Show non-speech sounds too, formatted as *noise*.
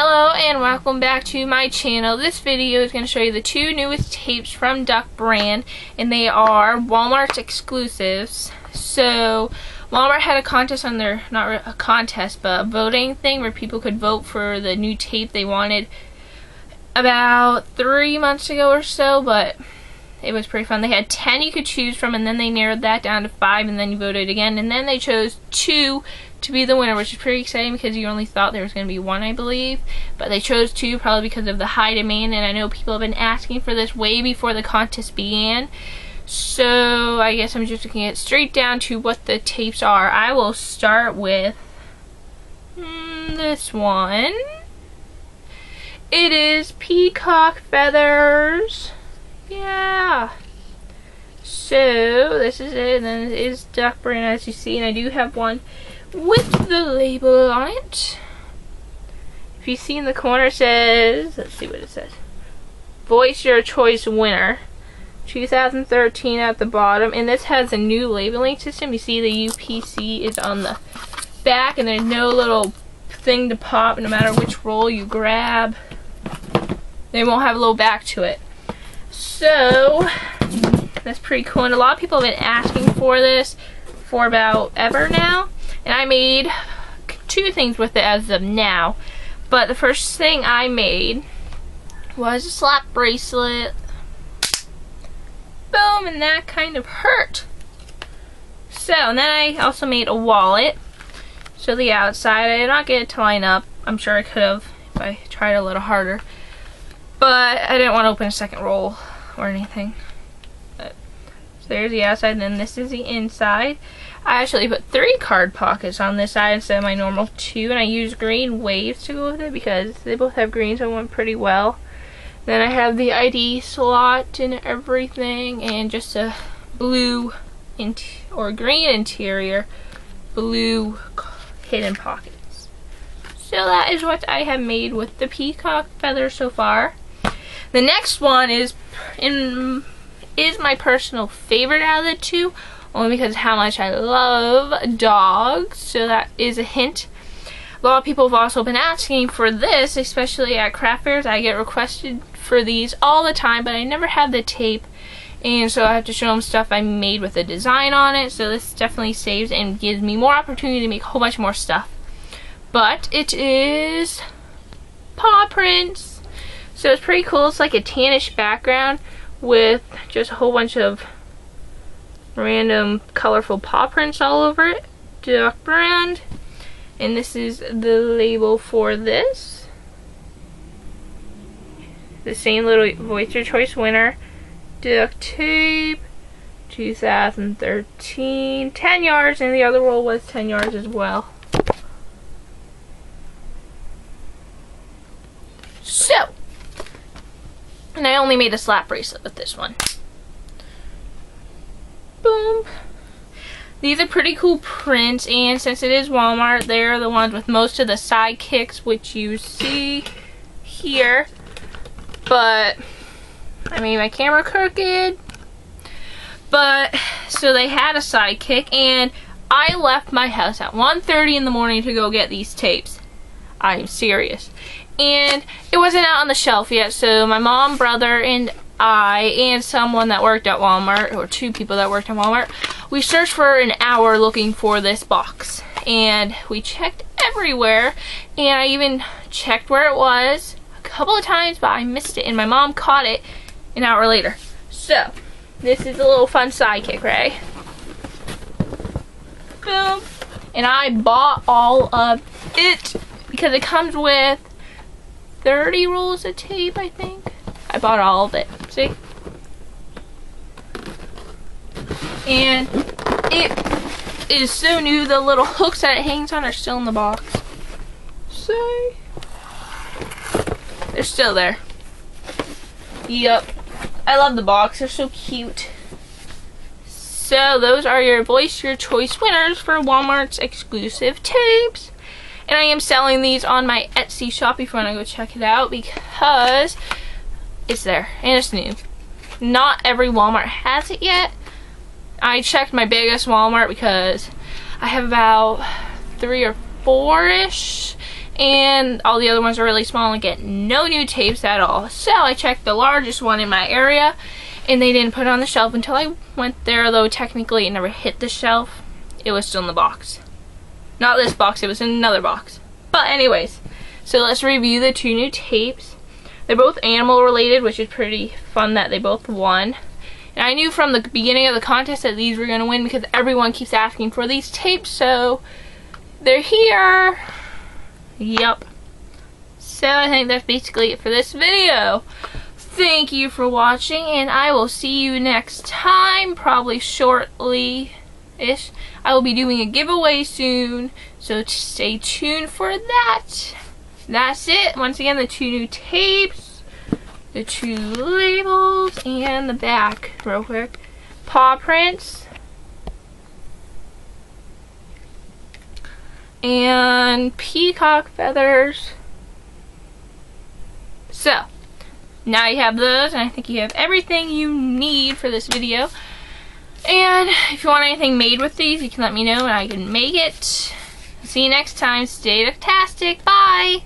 Hello and welcome back to my channel. This video is going to show you the two newest tapes from Duck Brand and they are Walmart's exclusives. So Walmart had a contest on their, not a contest, but a voting thing where people could vote for the new tape they wanted about three months ago or so, but it was pretty fun. They had 10 you could choose from and then they narrowed that down to 5 and then you voted again and then they chose two to be the winner, which is pretty exciting because you only thought there was going to be one, I believe. But they chose two probably because of the high demand, and I know people have been asking for this way before the contest began. So I guess I'm just looking at straight down to what the tapes are. I will start with mm, this one. It is Peacock Feathers. Yeah. So, this is it, and then it is Duck Brand as you see, and I do have one with the label on it. If you see in the corner says, let's see what it says. Voice Your Choice Winner. 2013 at the bottom. And this has a new labeling system. You see the UPC is on the back and there's no little thing to pop no matter which roll you grab. They won't have a little back to it. So, that's pretty cool. And a lot of people have been asking for this for about ever now. And I made two things with it as of now. But the first thing I made was a slap bracelet. Boom, and that kind of hurt. So, and then I also made a wallet. So the outside, I did not get it to line up. I'm sure I could have if I tried a little harder. But I didn't want to open a second roll or anything. But, so there's the outside, and then this is the inside. I actually put three card pockets on this side instead of my normal two, and I used green waves to go with it because they both have green, so it went pretty well. Then I have the ID slot and everything, and just a blue or green interior, blue hidden pockets. So that is what I have made with the peacock feather so far. The next one is in is my personal favorite out of the two only because how much I love dogs. So that is a hint. A lot of people have also been asking for this, especially at craft fairs. I get requested for these all the time, but I never have the tape. And so I have to show them stuff I made with a design on it. So this definitely saves and gives me more opportunity to make a whole bunch more stuff. But it is paw prints. So it's pretty cool. It's like a tannish background with just a whole bunch of random colorful paw prints all over it. Duck brand. And this is the label for this. The same little Voice Your Choice winner. Duct tape. 2013. 10 yards and the other roll was 10 yards as well. So. And I only made a slap bracelet with this one. Boom. These are pretty cool prints, and since it is Walmart, they're the ones with most of the sidekicks, which you see here. But, I mean, my camera crooked. But, so they had a sidekick, and I left my house at 1.30 in the morning to go get these tapes. I'm serious. And it wasn't out on the shelf yet, so my mom, brother, and I and someone that worked at Walmart, or two people that worked at Walmart, we searched for an hour looking for this box. And we checked everywhere, and I even checked where it was a couple of times, but I missed it, and my mom caught it an hour later. So, this is a little fun sidekick, right? Boom. And I bought all of it because it comes with 30 rolls of tape, I think. I bought all of it. See? And it is so new, the little *laughs* hooks that it hangs on are still in the box. See? They're still there. Yep. I love the box. They're so cute. So those are your Voice Your Choice winners for Walmart's exclusive tapes. And I am selling these on my Etsy shop if you want to go check it out because it's there and it's new. Not every Walmart has it yet. I checked my biggest Walmart because I have about three or four-ish and all the other ones are really small and get no new tapes at all. So I checked the largest one in my area and they didn't put it on the shelf until I went there, though technically it never hit the shelf. It was still in the box. Not this box, it was in another box. But anyways, so let's review the two new tapes. They're both animal related, which is pretty fun that they both won. And I knew from the beginning of the contest that these were going to win because everyone keeps asking for these tapes, so they're here. Yep. So I think that's basically it for this video. Thank you for watching, and I will see you next time, probably shortly-ish. I will be doing a giveaway soon, so stay tuned for that. That's it. Once again, the two new tapes, the two labels, and the back, real quick. Paw prints. And peacock feathers. So, now you have those, and I think you have everything you need for this video. And if you want anything made with these, you can let me know and I can make it. See you next time. Stay fantastic. Bye.